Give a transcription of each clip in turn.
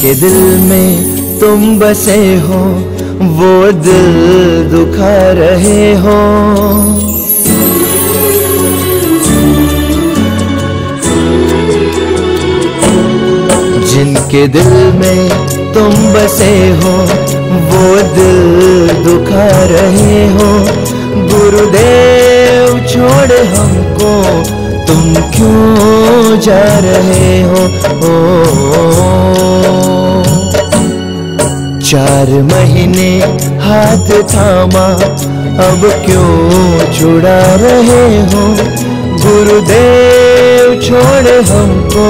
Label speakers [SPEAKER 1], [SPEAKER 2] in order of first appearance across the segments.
[SPEAKER 1] जिनके दिल में तुम बसे हो, वो दिल दुखा रहे हो। जिनके दिल में तुम बसे हो, वो दिल दुखा रहे हो। गुरुदेव, छोड़ हमको तुम क्यों जा रहे हो? ओ, चार महीने हाथ थामा अब क्यों छुड़ा रहे हो? गुरुदेव छोड़ हमको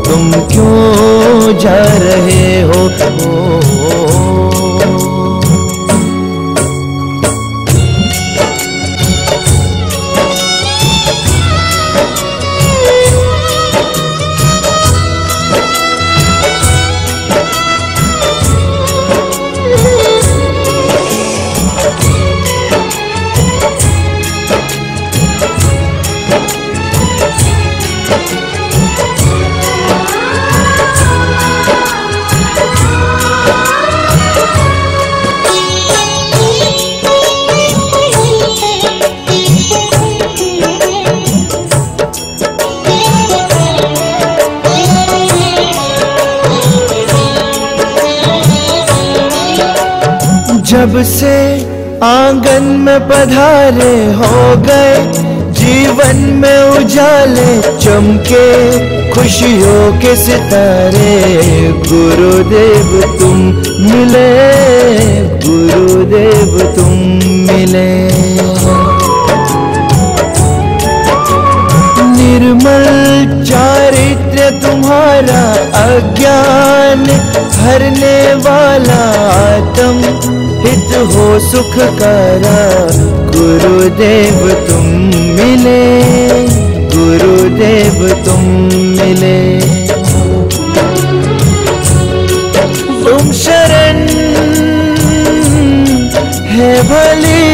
[SPEAKER 1] तुम क्यों जा रहे हो? ओ, जब से आँगन में पधारे हो गए, जीवन में उजाले, चमके खुशियों के सितारे। गुरुदेव तुम मिले, गुरुदेव तुम मिले। निर्मल चारित्र तुम्हारा अज्ञान हरने वाला आत्म हित हो सुख करा गुरुदेव तुम मिले, गुरुदेव तुम मिले। तुम शरण है भली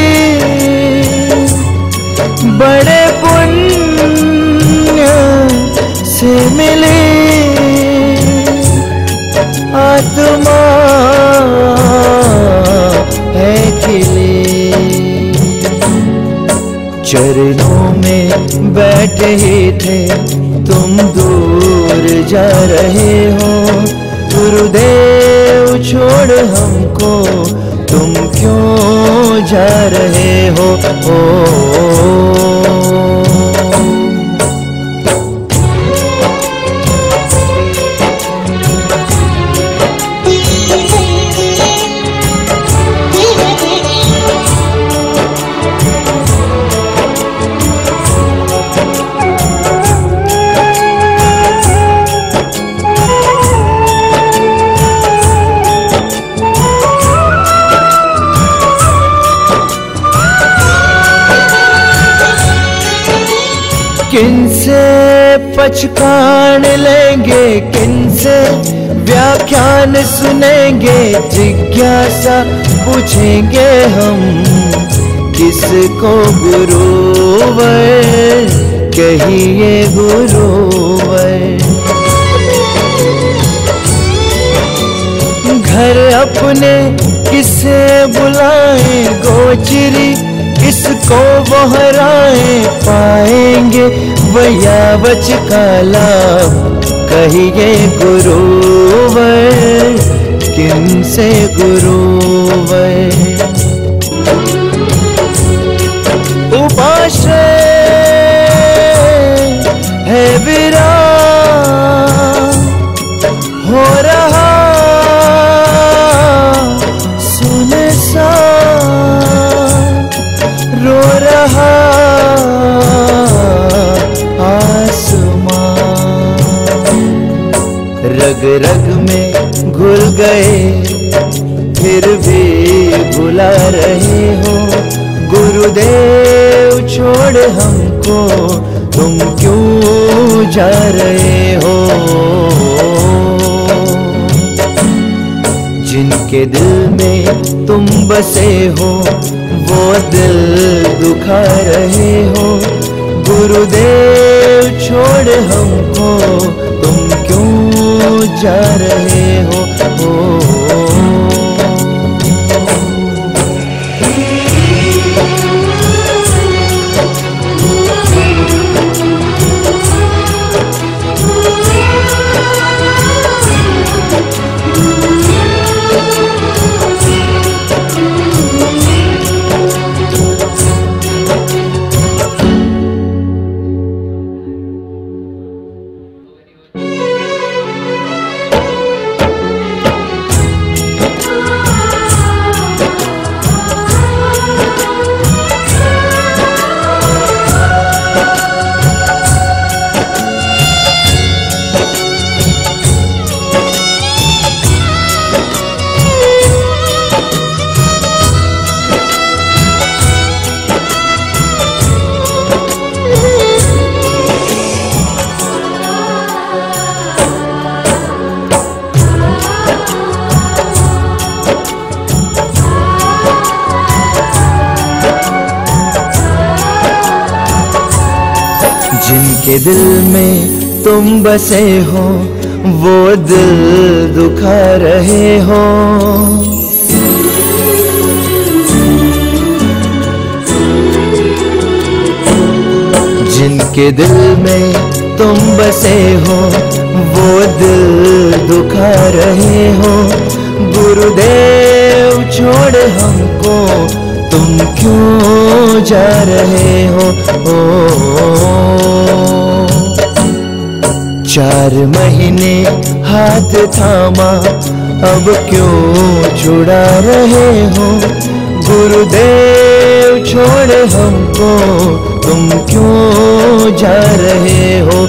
[SPEAKER 1] बड़े पुण्य से मिले। आत्मा चरणों में बैठे थे। तुम दूर जा रहे हो। गुरुदेव छोड़ हमको। तुम क्यों जा रहे हो? ओ, किनसे पचकान लेंगे किनसे व्याख्यान सुनेंगे, जिज्ञासा पूछेंगे हम, किसको गुरुवर कहिए गुरुवर? घर अपने किसे बुलाए, गोचरी किसको बहराए पाएँगे भैया बच काला कहिए गुरुवर किन से गुरुवर बुला रहे हो। गुरुदेव छोड़ हमको। तुम क्यों जा रहे हो? जिनके दिल में तुम बसे हो वो दिल दुखा रहे हो। गुरुदेव छोड़ हमको। तुम क्यों जा रहे हो? ओ, जिनके दिल में तुम बसे हो वो दिल दुखा रहे हो। जिनके दिल में तुम बसे हो वो दिल दुखा रहे हो। गुरुदेव छोड़ हमको तुम क्यों जा रहे हो? ओ, ओ, ओ, ओ, चार महीने हाथ थामा, अब क्यों छुड़ा रहे हो? गुरुदेव, छोड़ हमको, तुम क्यों जा रहे हो?